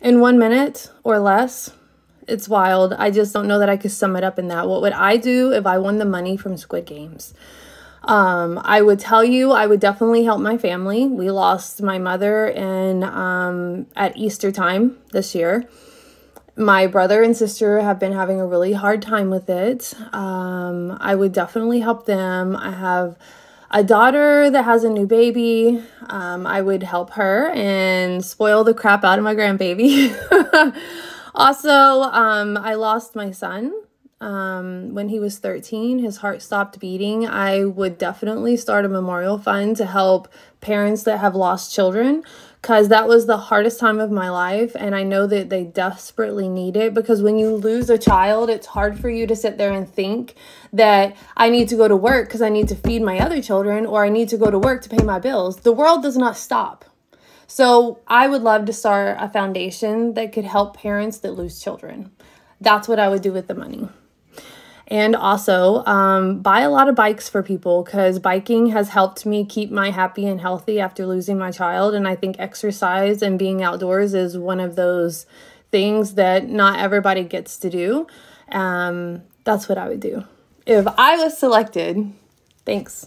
in one minute or less. It's wild. I just don't know that I could sum it up in that. What would I do if I won the money from Squid Games? Um, I would tell you I would definitely help my family. We lost my mother in um, at Easter time this year. My brother and sister have been having a really hard time with it. Um, I would definitely help them. I have a daughter that has a new baby. Um, I would help her and spoil the crap out of my grandbaby. also, um, I lost my son um, when he was 13. His heart stopped beating. I would definitely start a memorial fund to help parents that have lost children because that was the hardest time of my life and i know that they desperately need it because when you lose a child it's hard for you to sit there and think that i need to go to work because i need to feed my other children or i need to go to work to pay my bills. The world does not stop. So i would love to start a foundation that could help parents that lose children. That's what i would do with the money and also um, buy a lot of bikes for people because biking has helped me keep my happy and healthy after losing my child. And i think exercise and being outdoors is one of those things that not everybody gets to do. Um, that's what i would do. If i was selected thanks